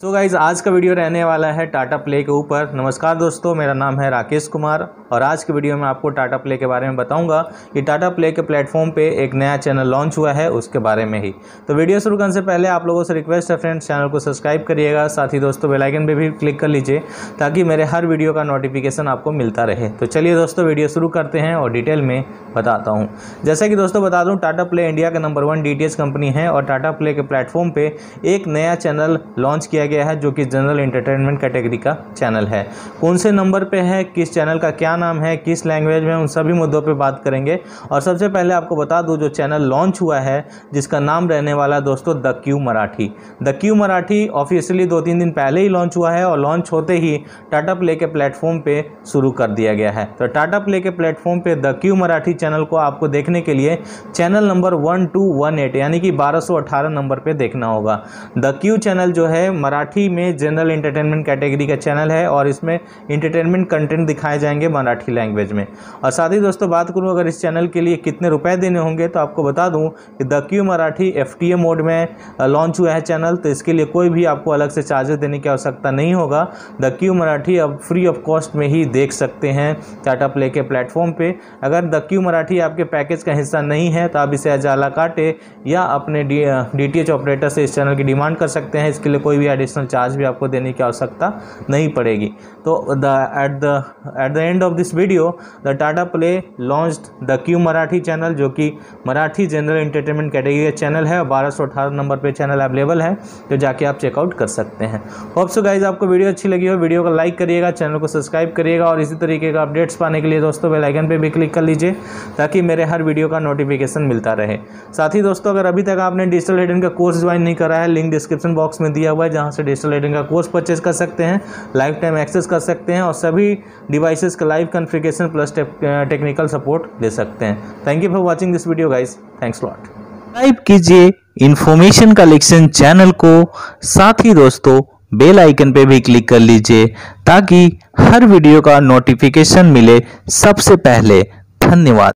तो गाइज़ आज का वीडियो रहने वाला है टाटा प्ले के ऊपर। नमस्कार दोस्तों, मेरा नाम है राकेश कुमार और आज के वीडियो में आपको टाटा प्ले के बारे में बताऊँगा कि टाटा प्ले के प्लेटफॉर्म पे एक नया चैनल लॉन्च हुआ है उसके बारे में ही। तो वीडियो शुरू करने से पहले आप लोगों से रिक्वेस्ट है फ्रेंड्स चैनल को सब्सक्राइब करिएगा, साथ ही दोस्तों बेलाइकन पर भी क्लिक कर लीजिए ताकि मेरे हर वीडियो का नोटिफिकेशन आपको मिलता रहे। तो चलिए दोस्तों वीडियो शुरू करते हैं और डिटेल में बताता हूँ। जैसा कि दोस्तों बता दूँ टाटा प्ले इंडिया का नंबर वन डीटीएस कंपनी है और टाटा प्ले के प्लेटफॉर्म पर एक नया चैनल लॉन्च किया गया है, जो कि जनरल इंटरटेनमेंट कैटेगरी का चैनल है। कौन से नंबर पे है, किस चैनल का क्या नाम है, किस लैंग्वेज में उन सभी मुद्दों पे बात करेंगे। और सबसे पहले आपको बता दूँ, जो चैनल लॉन्च हुआ है, जिसका नाम रहने वाला दोस्तों the Q Marathi. The Q Marathi officially दो तीन दिन पहले ही लॉन्च हुआ है और लॉन्च होते ही टाटा प्ले के प्लेटफॉर्म पे शुरू कर दिया गया है। तो टाटा प्ले के प्लेटफॉर्म पे द क्यू मराठी चैनल को आपको देखने के लिए चैनल नंबर वन यानी कि बारह नंबर पर देखना होगा। द क्यू चैनल जो है मराठी में जनरल इंटरटेनमेंट कैटेगरी का चैनल है और इसमें इंटरटेनमेंट कंटेंट दिखाए जाएँगे मराठी लैंग्वेज में। और साथ ही दोस्तों, बात करूँ अगर इस चैनल के लिए कितने रुपए देने होंगे तो आपको बता दूँ कि the Q Marathi FTA mode में लॉन्च हुआ है चैनल तो इसके लिए कोई भी आपको अलग से चार्जेस देने की आवश्यकता नहीं होगा। द क्यू मराठी अब फ्री ऑफ़ कॉस्ट में ही देख सकते हैं टाटा प्ले के प्लेटफॉर्म पे। अगर द क्यू मराठी आपके पैकेज का हिस्सा नहीं है तो आप इसे अजाला काटे या अपने डी टी ऑपरेटर से इस चैनल की डिमांड कर सकते हैं। इसके लिए कोई भी एडिशनल चार्ज भी आपको देने की आवश्यकता नहीं पड़ेगी। तो the at the at the end of this video the Tata Play launch the Q Marathi channel जो कि मराठी जनरल इंटरटेनमेंट कैटेगरी का चैनल है बारह सौ अठारह नंबर पे चैनल अवेलेबल है तो जाके आप चेकआउट कर सकते हैं। होप सो गाइज़ आपको वीडियो अच्छी लगी हो वीडियो को लाइक करिएगा चैनल को सब्सक्राइब करिएगा, और इसी तरीके का अपडेट्स पाने के लिए दोस्तों बेलाइकन पर भी क्लिक कर लीजिए, ताकि मेरे हर वीडियो का नोटिफिकेशन मिलता रहे। साथ ही दोस्तों, अगर अभी तक आपने डिजिटल हेडन का कोर्स ज्वाइन नहीं करा है लिंक डिस्क्रिप्शन बॉक्स में दिया हुआ है, जहाँ से डिजिटल हेडन का कोर्स परचेज कर सकते हैं लाइफ टाइम एक्सेस कर सकते हैं और सभी डिवाइसेस का live configuration plus technical support ले सकते हैं। Thank you for watching this video guys thanks lot subscribe कीजिए इंफॉर्मेशन कलेक्शन चैनल को। साथ ही दोस्तों बेल आइकन पे भी क्लिक कर लीजिए ताकि हर वीडियो का नोटिफिकेशन मिले सबसे पहले। धन्यवाद।